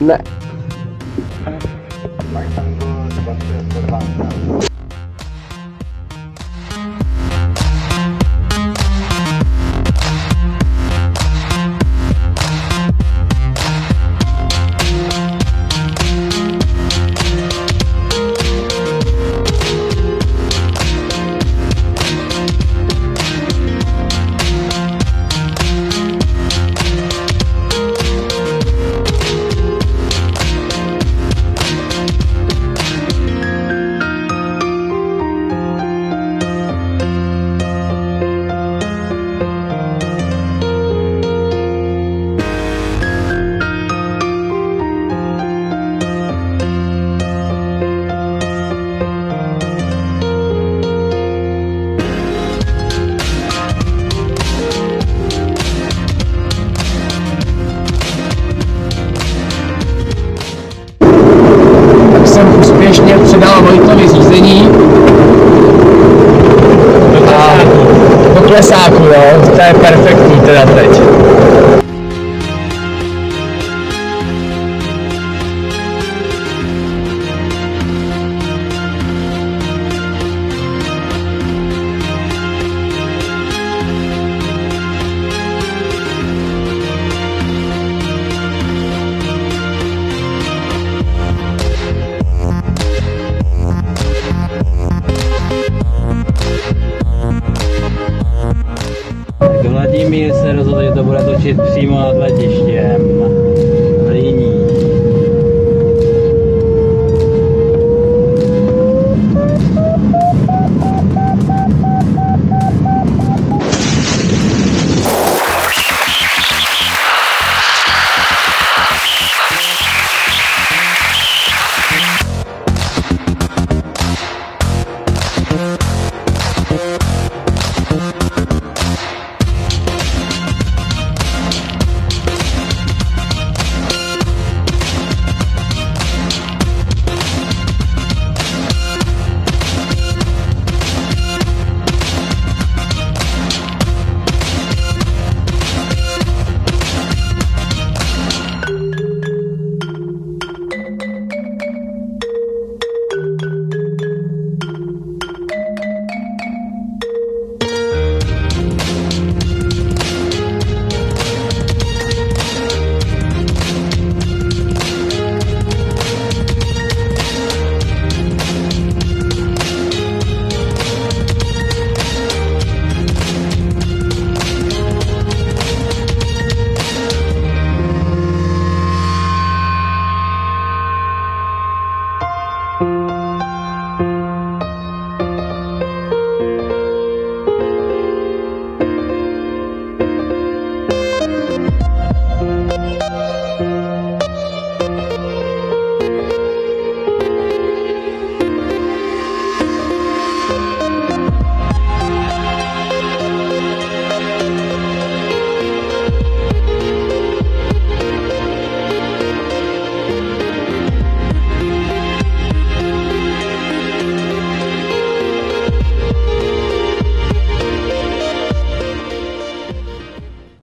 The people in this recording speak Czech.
Nej. Tack för att du Řízení. A do klesáku, jo, to je perfektní teda teď. Se rozhodl, že to bude točit přímo nad letištěm.